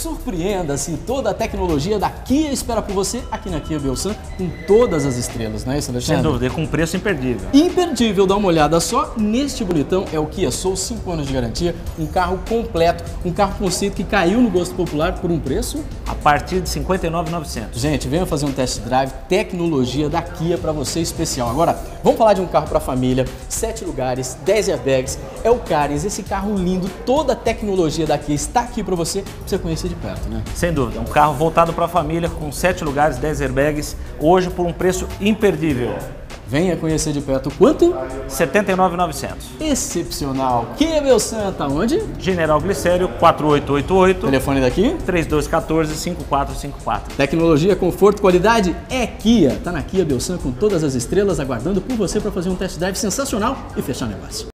Surpreenda-se, toda a tecnologia da Kia espera por você aqui na Kia Belsan com todas as estrelas, não é isso, Alexandre? Sem dúvida, com preço imperdível. Imperdível, dá uma olhada só neste bonitão, é o Kia Soul, 5 anos de garantia, um carro completo, um carro conceito que caiu no gosto popular por um preço... A partir de 59,900. Gente, venha fazer um test drive, tecnologia da Kia para você especial. Agora, vamos falar de um carro para família, 7 lugares, 10 airbags, é o Caris, esse carro lindo, toda a tecnologia da Kia está aqui para você, pra você conhecer de perto, né? Sem dúvida, um carro voltado para a família, com 7 lugares, 10 airbags, hoje por um preço imperdível. Venha conhecer de perto quanto? 79,900. Excepcional. Kia Meu Santa, onde? General Glicério 4888. Telefone daqui? 3214 5454. Tecnologia, conforto, qualidade é Kia. Tá na Kia Belsan com todas as estrelas aguardando por você para fazer um test drive sensacional e fechar negócio.